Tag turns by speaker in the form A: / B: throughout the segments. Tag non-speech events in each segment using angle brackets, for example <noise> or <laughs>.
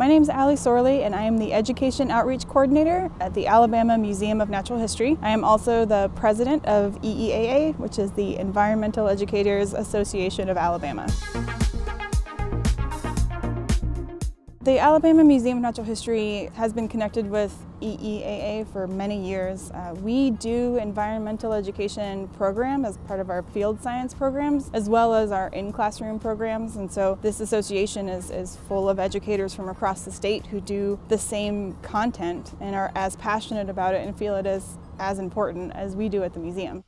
A: My name is Allie Sorlie, and I am the Education Outreach Coordinator at the Alabama Museum of Natural History. I am also the president of EEAA, which is the Environmental Educators Association of Alabama. The Alabama Museum of Natural History has been connected with EEAA for many years. Uh, we do environmental education program as part of our field science programs, as well as our in-classroom programs. And so this association is, is full of educators from across the state who do the same content and are as passionate about it and feel it is as important as we do at the museum.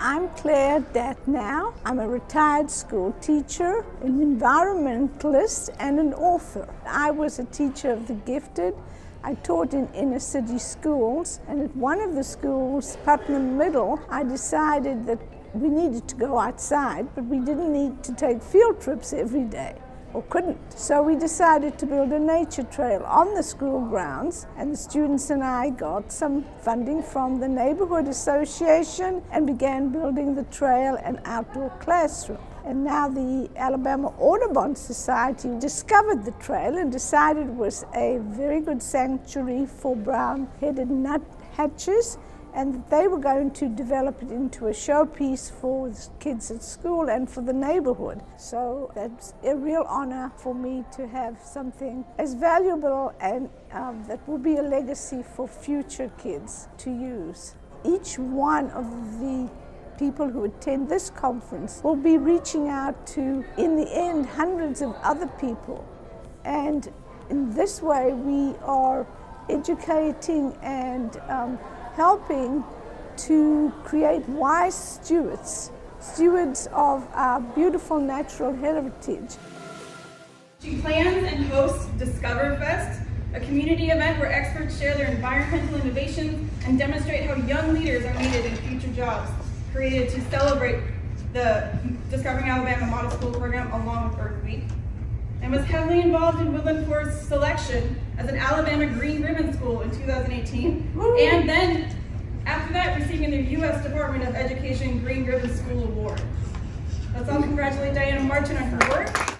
B: I'm Claire Datnow. I'm a retired school teacher, an environmentalist, and an author. I was a teacher of the gifted. I taught in inner city schools, and at one of the schools, Putnam Middle, I decided that we needed to go outside, but we didn't need to take field trips every day or couldn't. So we decided to build a nature trail on the school grounds and the students and I got some funding from the neighborhood association and began building the trail and outdoor classroom. And now the Alabama Audubon Society discovered the trail and decided it was a very good sanctuary for brown-headed nuthatches and they were going to develop it into a showpiece for kids at school and for the neighborhood. So that's a real honor for me to have something as valuable and um, that will be a legacy for future kids to use. Each one of the people who attend this conference will be reaching out to, in the end, hundreds of other people. And in this way, we are educating and um, helping to create wise stewards, stewards of our beautiful natural heritage.
C: She plans and hosts Discover Fest, a community event where experts share their environmental innovations and demonstrate how young leaders are needed in future jobs, created to celebrate the Discovering Alabama Model School program along with Earth Week, and was heavily involved in Woodland Forest's selection as an Alabama Green Ribbon School in 2018, Woo. and then after that receiving the U.S. Department of Education Green Ribbon School Award. Let's all congratulate Diana Marchant on her work.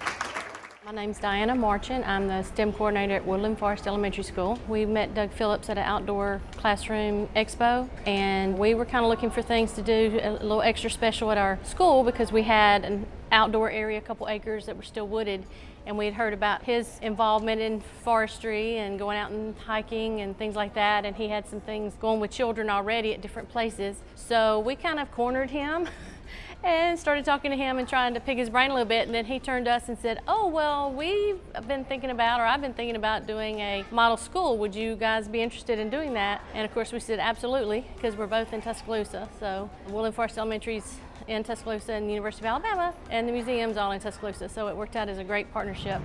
D: My name's Diana Marchant. I'm the STEM coordinator at Woodland Forest Elementary School. We met Doug Phillips at an outdoor classroom expo and we were kind of looking for things to do a little extra special at our school because we had an outdoor area, a couple acres that were still wooded and we had heard about his involvement in forestry and going out and hiking and things like that and he had some things going with children already at different places. So we kind of cornered him <laughs> and started talking to him and trying to pick his brain a little bit. And then he turned to us and said, Oh, well, we've been thinking about, or I've been thinking about doing a model school. Would you guys be interested in doing that? And of course, we said, Absolutely, because we're both in Tuscaloosa. So, Woodland Forest Elementary's in Tuscaloosa and the University of Alabama, and the museum's all in Tuscaloosa. So, it worked out as a great partnership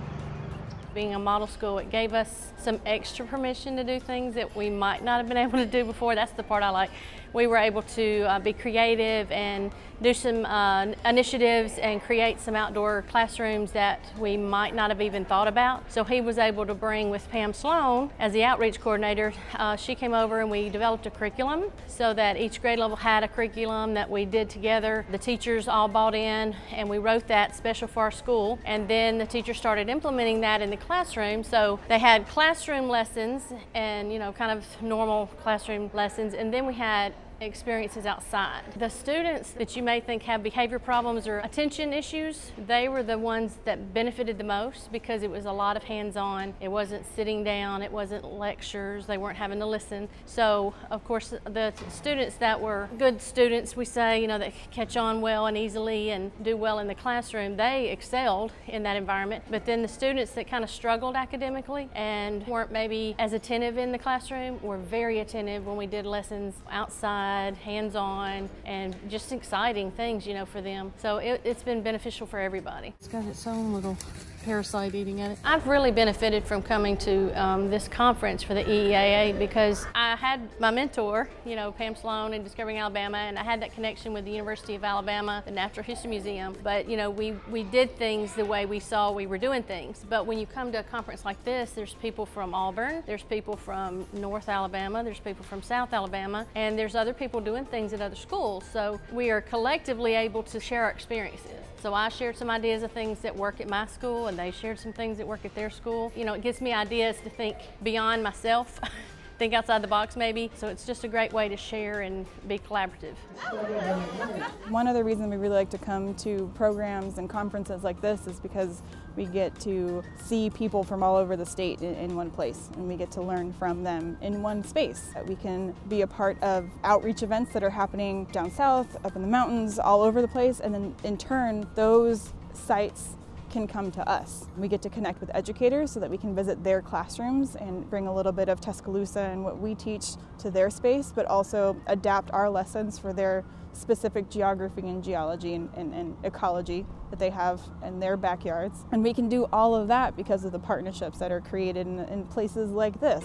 D: being a model school, it gave us some extra permission to do things that we might not have been able to do before. That's the part I like. We were able to uh, be creative and do some uh, initiatives and create some outdoor classrooms that we might not have even thought about. So he was able to bring with Pam Sloan as the outreach coordinator. Uh, she came over and we developed a curriculum so that each grade level had a curriculum that we did together. The teachers all bought in and we wrote that special for our school. And then the teachers started implementing that in the classroom. So they had classroom lessons and, you know, kind of normal classroom lessons. And then we had experiences outside. The students that you may think have behavior problems or attention issues, they were the ones that benefited the most because it was a lot of hands-on. It wasn't sitting down, it wasn't lectures, they weren't having to listen. So of course the students that were good students, we say, you know, that catch on well and easily and do well in the classroom, they excelled in that environment. But then the students that kind of struggled academically and weren't maybe as attentive in the classroom were very attentive when we did lessons outside outside, hands-on, and just exciting things, you know, for them. So it, has been beneficial for everybody.
E: It's got its own little parasite eating at it.
D: I've really benefited from coming to um, this conference for the EEAA because I had my mentor, you know, Pam Sloan in Discovering Alabama, and I had that connection with the University of Alabama, the Natural History Museum. But, you know, we, we did things the way we saw we were doing things. But when you come to a conference like this, there's people from Auburn, there's people from North Alabama, there's people from South Alabama, and there's other people doing things at other schools. So we are collectively able to share our experiences. So I shared some ideas of things that work at my school and they shared some things that work at their school. You know, it gives me ideas to think beyond myself. <laughs> think outside the box maybe. So it's just a great way to share and be collaborative.
A: One other reason we really like to come to programs and conferences like this is because we get to see people from all over the state in, one place and we get to learn from them in one space. That we can be a part of outreach events that are happening down south, up in the mountains, all over the place, and then in turn, those sites can come to us. We get to connect with educators so that we can visit their classrooms and bring a little bit of Tuscaloosa and what we teach to their space, but also adapt our lessons for their specific geography and geology and, and, and, ecology that they have in their backyards. And we can do all of that because of the partnerships that are created in, in places like this.